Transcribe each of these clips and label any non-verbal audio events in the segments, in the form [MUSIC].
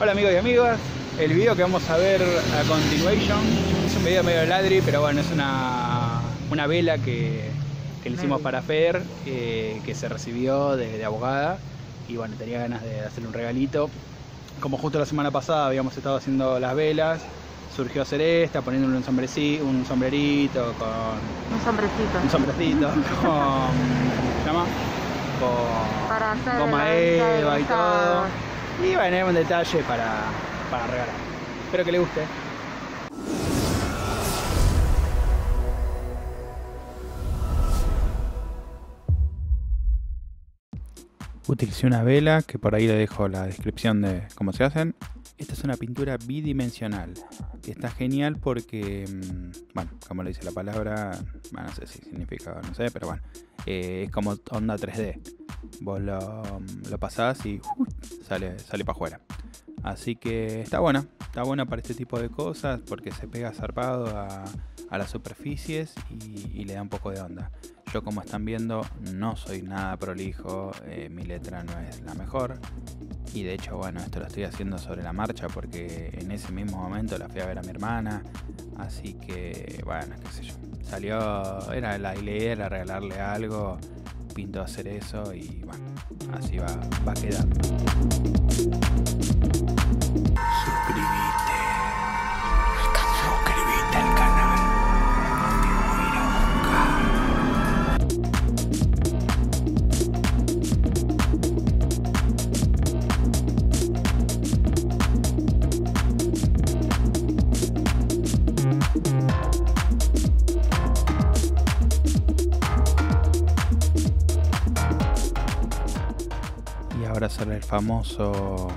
Hola amigos y amigas, el video que vamos a ver a continuation es un video medio ladri, pero bueno, es una, una vela que, que le hicimos para Fer, eh, que se recibió de, de abogada y bueno, tenía ganas de hacerle un regalito. Como justo la semana pasada habíamos estado haciendo las velas, surgió hacer esta, poniéndole un, un sombrerito con Un sombrecito. un sombrecito [LAUGHS] con ¿cómo se llama? Con Para hacer goma eva y todo. Y bueno, es un detalle para, para regalar. Espero que le guste. Utilicé una vela, que por ahí le dejo la descripción de cómo se hacen. Esta es una pintura bidimensional, que está genial porque, mm, bueno, como le dice la palabra, no sé si significa, no sé, pero bueno, eh, es como onda 3D. Vos lo, lo pasás y uh, sale, sale para afuera. Así que está buena, está buena para este tipo de cosas porque se pega zarpado a, a las superficies y, y le da un poco de onda. Yo como están viendo no soy nada prolijo, eh, mi letra no es la mejor y de hecho bueno esto lo estoy haciendo sobre la marcha porque en ese mismo momento la fui a ver a mi hermana, así que bueno qué sé yo, salió, era la idea era regalarle algo, pinto hacer eso y bueno así va, va quedando. Suscríbete. Ahora sale el famoso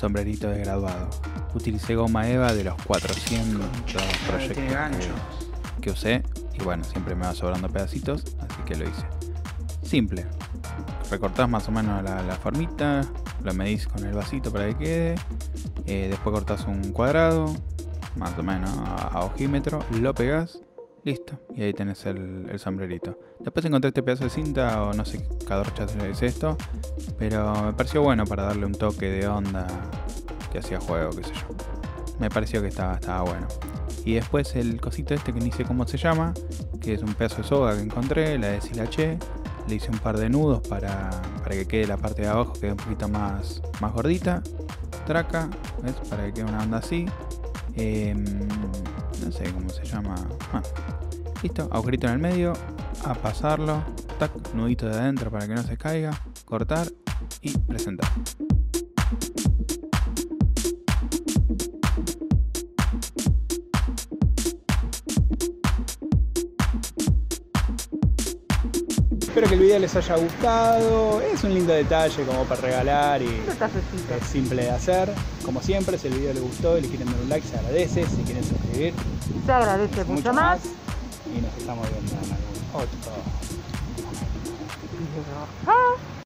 sombrerito de graduado. Utilicé goma eva de los 400 proyectos que, que usé. Y bueno, siempre me va sobrando pedacitos, así que lo hice. Simple. Recortás más o menos la, la formita, lo medís con el vasito para que quede. eh, después cortás un cuadrado, más o menos a, a ojímetro, lo pegás, listo. Y ahí tenés el, sombrerito. Después encontré este pedazo de cinta o no sé qué cadorcha es esto. Pero me pareció bueno para darle un toque de onda que hacía juego, qué sé yo. Me pareció que estaba, estaba bueno. Y después el cosito este que ni sé cómo se llama, que es un pedazo de soga que encontré, la deshilaché, le hice un par de nudos para, para que quede la parte de abajo, quede un poquito más, más gordita. Traca, ¿ves? Para que quede una onda así. Em, no sé cómo se llama. Ah, listo, agujerito en el medio, a pasarlo, tac, nudito de adentro para que no se caiga, cortar y presentar. Espero que el video les haya gustado. Es un lindo detalle como para regalar y es simple de hacer. Como siempre, si el video les gustó y le quieren dar un like, se agradece. Si quieren suscribir, Se agradece mucho, más. Y nos estamos viendo en algún otro. ¡Ah!